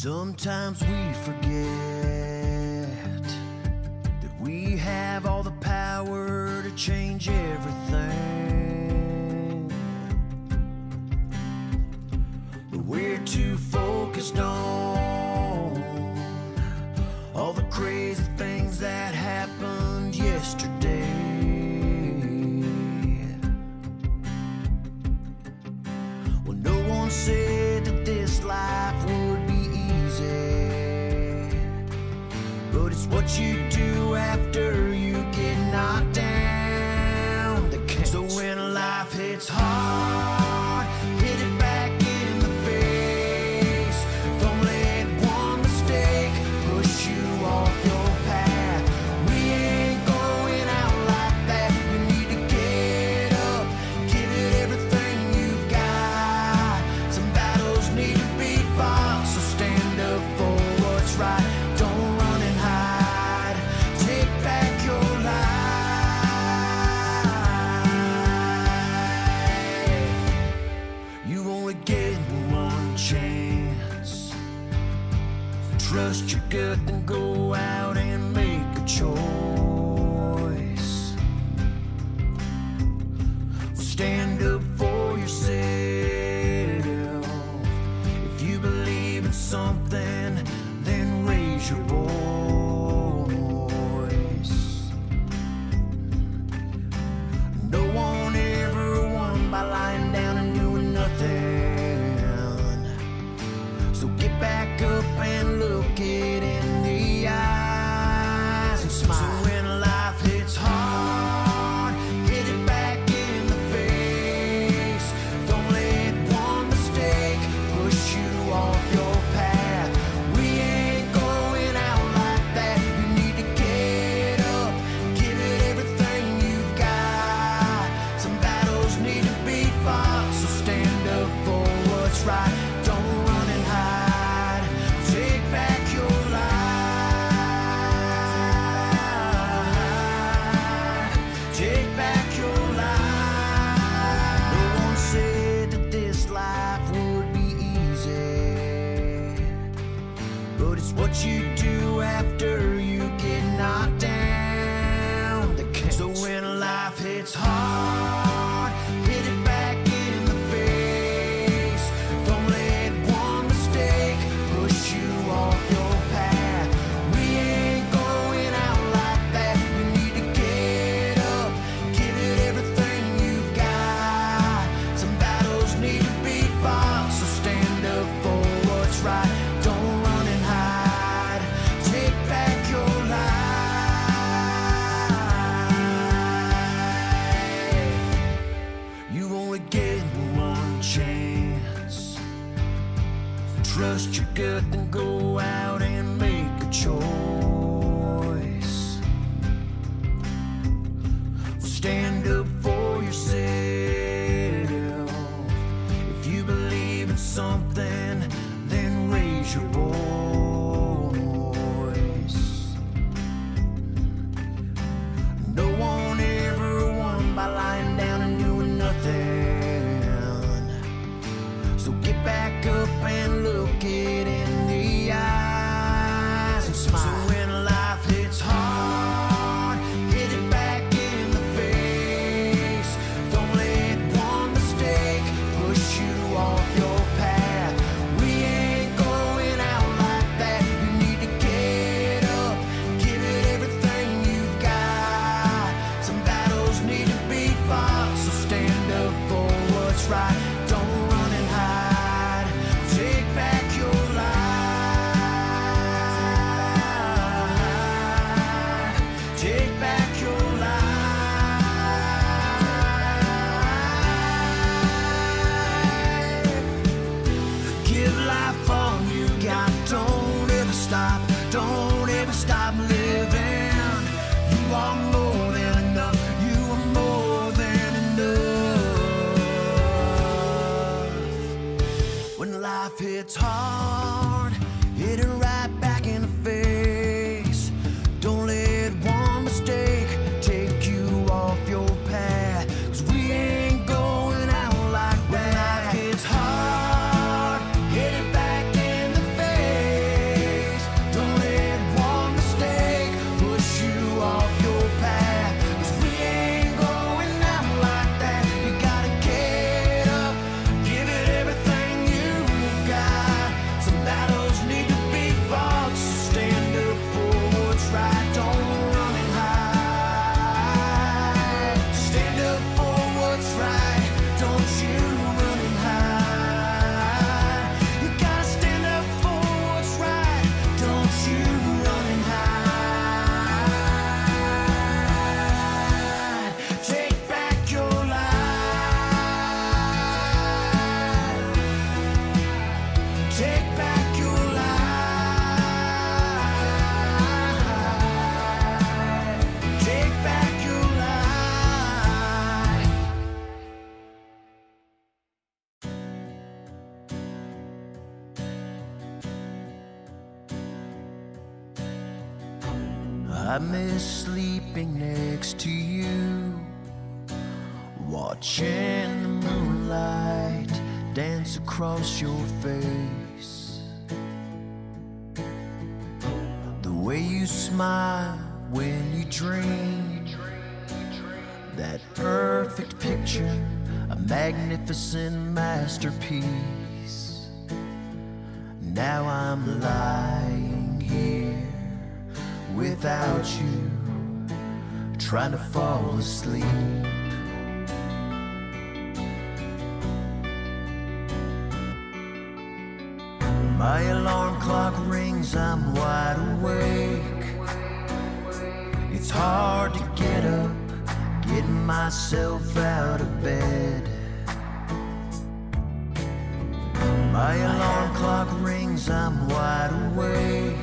Sometimes we forget that we have all the power to change everything. But we're too focused on all the crazy things that happened yesterday. Well, no one said. what you do after you get knocked down. So when life hits hard. up and life hard, it arrives. Across your face. The way you smile when you dream, that perfect picture, a magnificent masterpiece. Now I'm lying here without you, trying to fall asleep. My alarm clock rings, I'm wide awake. It's hard to get up, getting myself out of bed. My alarm clock rings, I'm wide awake.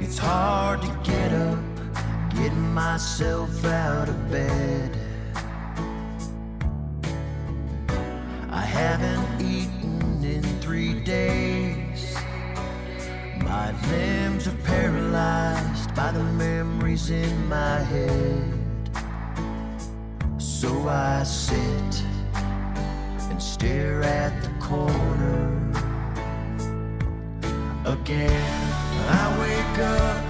It's hard to get up, getting myself out of bed. Paralyzed by the memories in my head. So I sit and stare at the corner again. I wake up,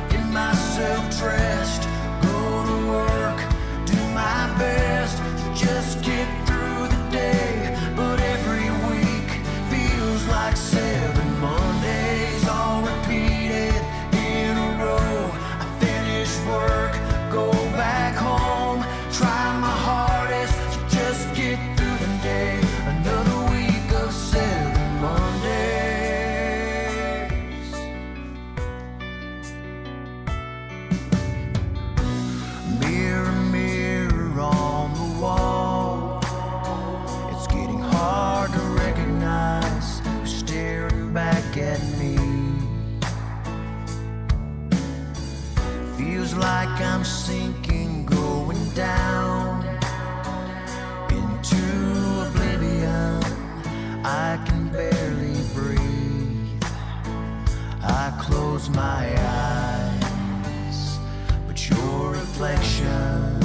Feels like I'm sinking, going down into oblivion. I can barely breathe. I close my eyes, but your reflection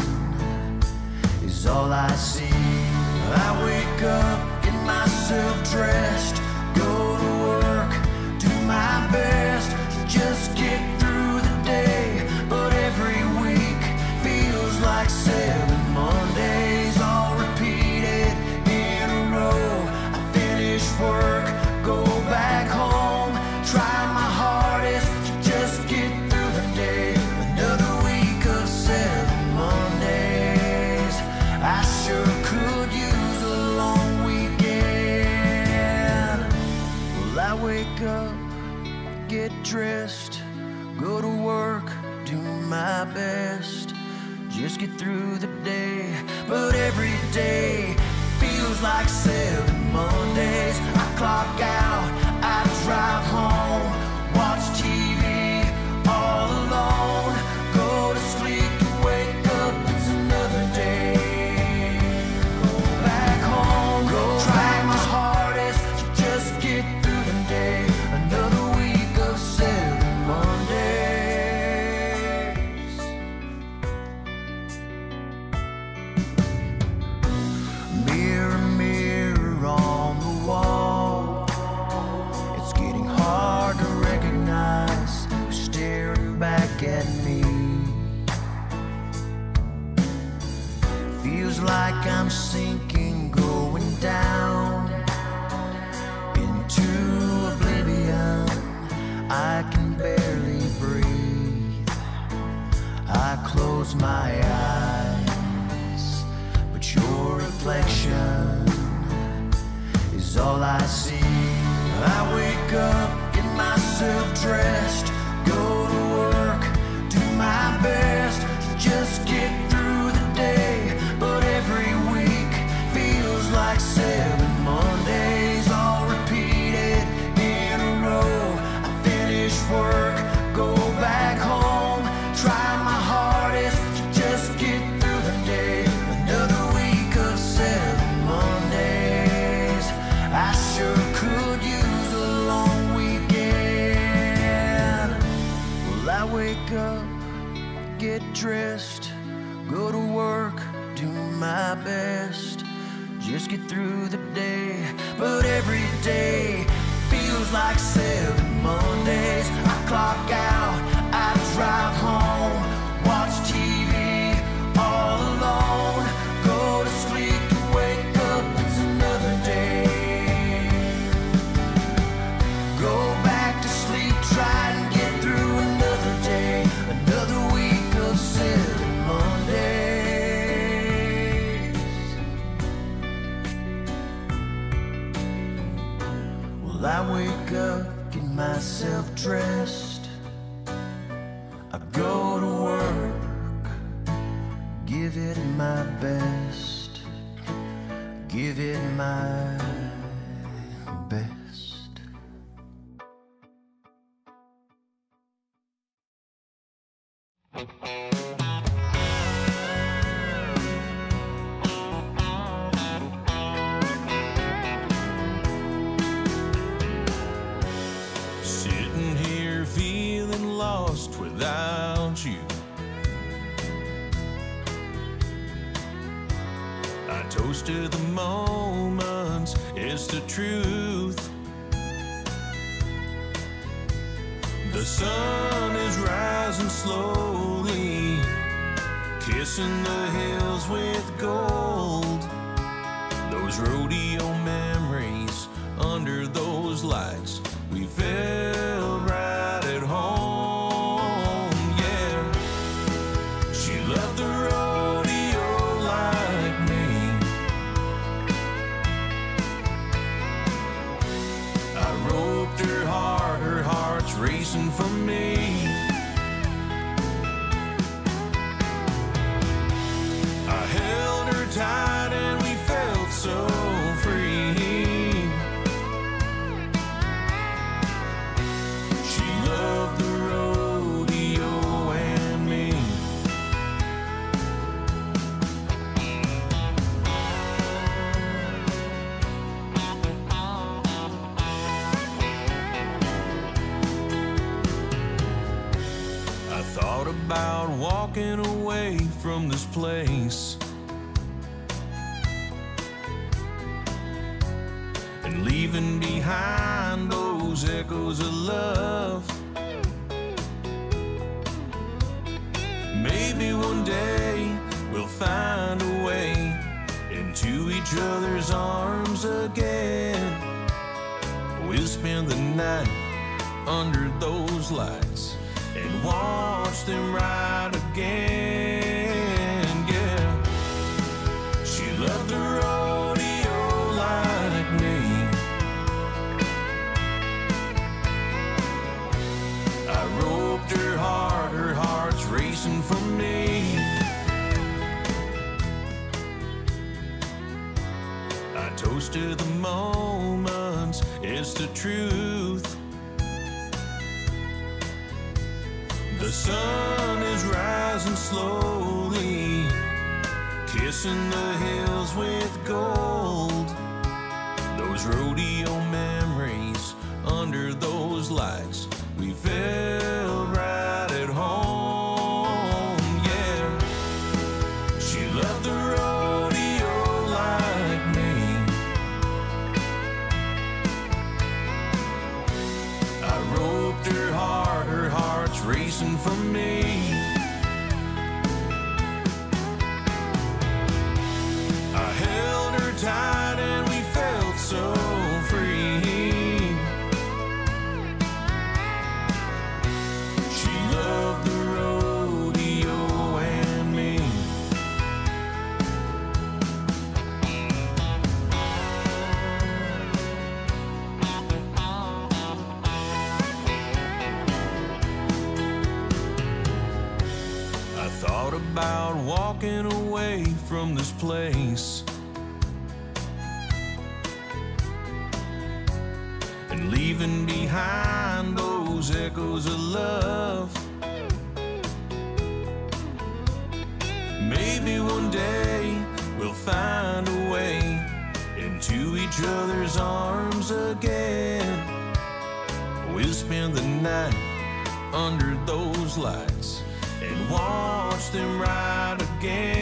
is all I see. I wake up, get myself dressed, get dressed, go to work, do my best. Just get through the day, but every day feels like seven Mondays. I clock out, I drive home, close my eyes, but your reflection is all I see. I wake up, get myself dressed, just get through the day. Those rodeo memories under those lights, we felt right at home. Yeah, she loved the rodeo like me. I roped her heart, her heart's racing for me. arms again. We'll spend the night under those lights and watch them ride again. close to the moments, is the truth. The sun is rising slowly, kissing the hills with gold. Those rodeo memories under those lights, we fell right at home. Yeah, she loved the road. person for me. under those lights and watch them ride again.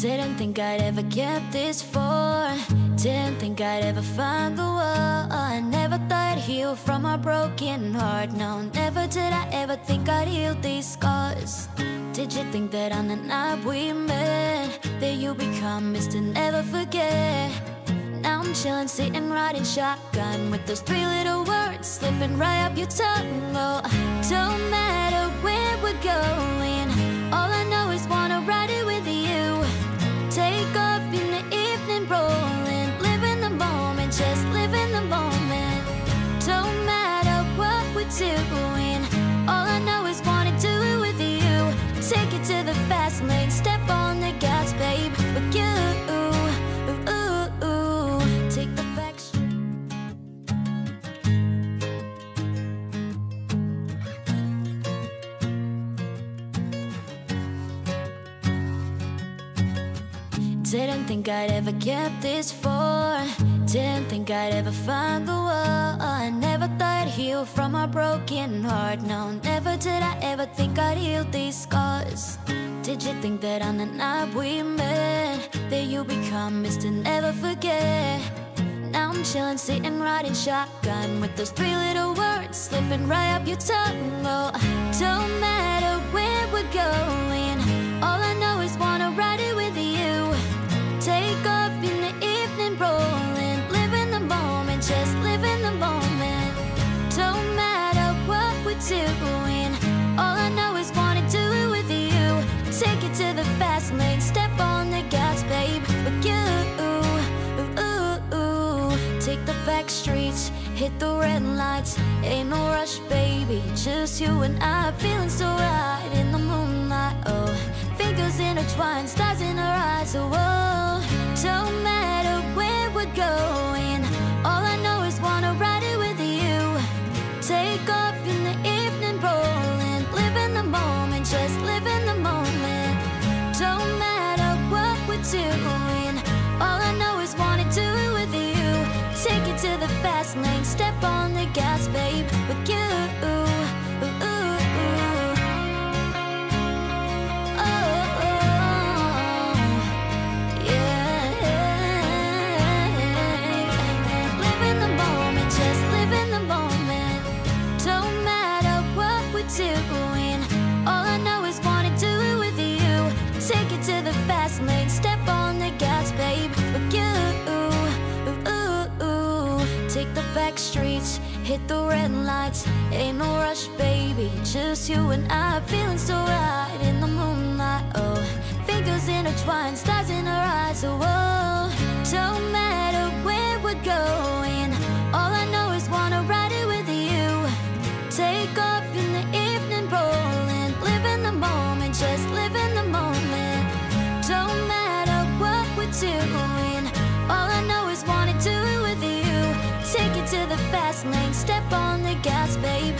Didn't think I'd ever get this far. Didn't think I'd ever find the one. I never thought I'd heal from a broken heart. No, never did I ever think I'd heal these scars. Did you think that on the night we met, that you'd become Mr. Never Forget? Now I'm chillin', sitting, riding shotgun with those three little words slipping right up your tongue. Oh, don't matter where we're going. Take it to the fast lane, step on the gas, babe, with you. Ooh, ooh, ooh. Take the back. Didn't think I'd ever get this far. Didn't think I'd ever find the one. I never thought I'd heal from a broken heart. No, never did I ever think I'd heal these scars. Did you think that on the night we met, that you'd become Mr. Never Forget? Now I'm chillin', sitting, riding shotgun with those three little words slipping right up your tongue. Oh, don't matter where we're going. We're doing. All I know is wanna do it with you. Take it to the fast lane, step on the gas, babe, with you. Ooh, ooh, ooh. Take the back streets, hit the red lights. Ain't no rush, baby. Just you and I, feeling so right in the moonlight. Oh, fingers intertwined, stars in our eyes. Oh, whoa. don't matter where we're going. Gas, babe, hit the red lights. Ain't no rush, baby. Just you and I, feeling so right in the moonlight. Oh, fingers intertwined, stars in our eyes. Oh, whoa. don't matter where we're going. Fast lane, step on the gas, babe,